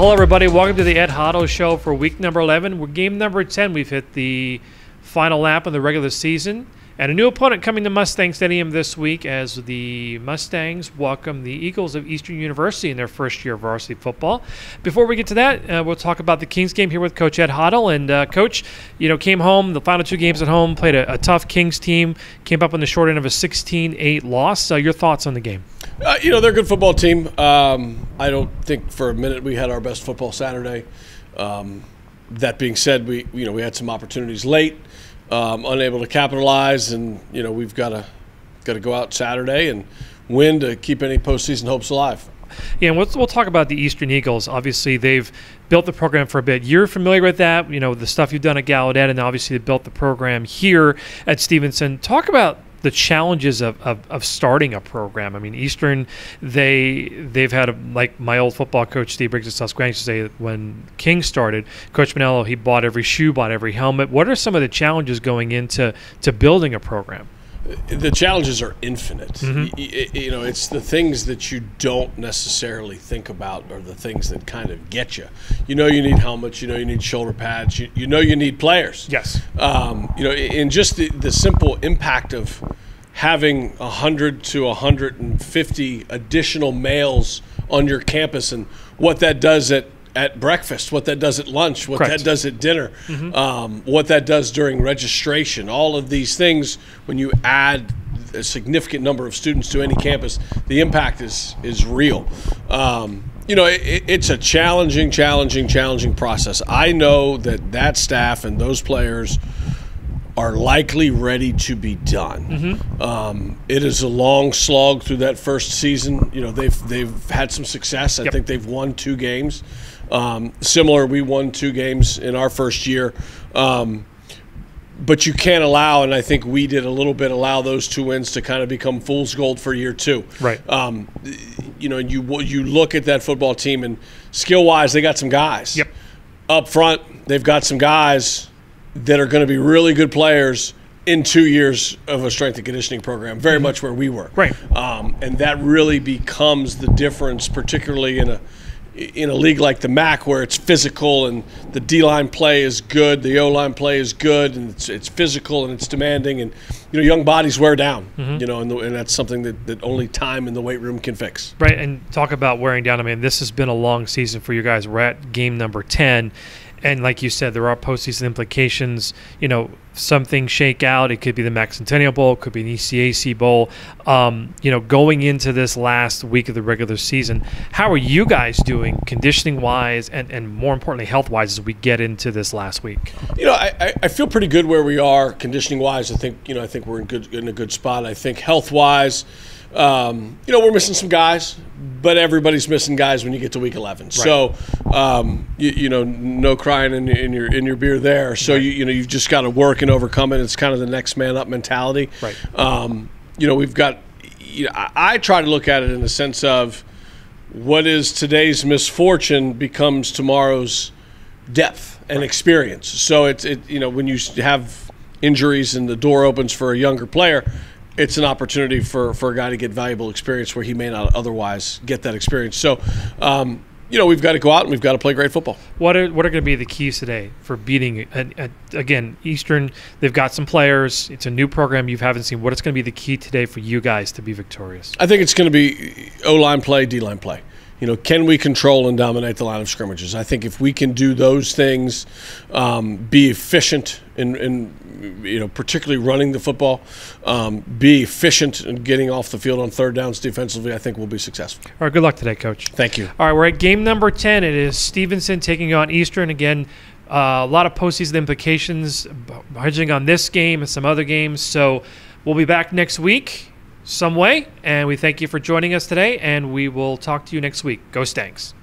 hello, everybody. Welcome to the Ed Hottle Show for week number 11. We're game number 10. We've hit the final lap of the regular season. And a new opponent coming to Mustang Stadium this week as the Mustangs welcome the Eagles of Eastern University in their first year of varsity football. Before we get to that, uh, we'll talk about the Kings game here with Coach Ed Hottle. And uh, Coach, you know, came home the final two games at home, played a, a tough Kings team, came up on the short end of a 16-8 loss. Uh, your thoughts on the game? Uh, you know, they're a good football team. Um, I don't think for a minute we had our best football Saturday. Um, that being said, we you know we had some opportunities late um, unable to capitalize, and you know we've got to got to go out Saturday and win to keep any postseason hopes alive. Yeah, and we'll, we'll talk about the Eastern Eagles. Obviously, they've built the program for a bit. You're familiar with that, you know, the stuff you've done at Gallaudet, and obviously built the program here at Stevenson. Talk about the challenges of, of, of, starting a program. I mean, Eastern, they they've had a, like my old football coach Steve Briggs at Susquehanna used say when King started, Coach Mannello he bought every shoe, bought every helmet. What are some of the challenges going into to building a program? The challenges are infinite. Mm-hmm. You, you know, it's the things that you don't necessarily think about are the things that kind of get you. You know, you need helmets. You know, you need shoulder pads. You, you know, you need players. Yes. Um, you know, in just the, the simple impact of having 100 to 150 additional males on your campus and what that does at at breakfast, what that does at lunch, what Correct. that does at dinner, mm-hmm. um, what that does during registration. All of these things, when you add a significant number of students to any campus, the impact is is real. Um, you know, it, it's a challenging, challenging, challenging process. I know that that staff and those players are likely ready to be done. Mm-hmm. Um, it is a long slog through that first season. You know, they've they've had some success. I yep. think they've won two games. Um, similar, we won two games in our first year. Um, but you can't allow, and I think we did a little bit, allow those two wins to kind of become fool's gold for year two. Right. Um, you know, you you look at that football team, and skill wise, they got some guys. Yep. Up front, they've got some guys that are going to be really good players in two years of a strength and conditioning program, very mm-hmm. much where we were. Right. Um, and that really becomes the difference, particularly in a in a league like the MAC where it's physical and the D line play is good, the O line play is good, and it's, it's physical and it's demanding, and you know young bodies wear down, mm-hmm. you know, and, the, and, that's something that, that only time in the weight room can fix. Right, and talk about wearing down. I mean, this has been a long season for you guys. We're at game number ten, and like you said, there are postseason implications. You know, some things shake out. It could be the MAC Centennial Bowl, it could be an ECAC Bowl. Um, you know, going into this last week of the regular season, how are you guys doing conditioning wise and, and more importantly, health wise as we get into this last week? You know, I, I feel pretty good where we are conditioning wise. I think, you know, I think we're in good in a good spot. I think health wise, um, you know, we're missing some guys, but everybody's missing guys when you get to week 11. Right. So, um, you, you, know, no crying in, in, your in your beer there. So right. you you know you've just got to work and overcome it. It's kind of the next man up mentality. Right. Um, you know, we've got. You know, I, I try to look at it in the sense of what is today's misfortune becomes tomorrow's depth and experience. So it's it you know when you have injuries and the door opens for a younger player it's an opportunity for, for a guy to get valuable experience where he may not otherwise get that experience. So, um, you know, we've got to go out and we've got to play great football. What are what are going to be the keys today for beating? A, a, again, Eastern. They've got some players. It's a new program you haven't seen. What is going to be the key today for you guys to be victorious? I think it's going to be O line play, D line play you know, can we control and dominate the line of scrimmages? I think if we can do those things, um, be efficient in, in, you know, particularly running the football, um, be efficient in getting off the field on third downs defensively, I think we'll be successful. All right, good luck today, Coach. Thank you. All right, we're at game number 10. It is Stevenson taking on Eastern. Again, uh, a lot of postseason implications, hedging on this game and some other games. So we'll be back next week some way. And we thank you for joining us today, and we will talk to you next week. Go Stanks.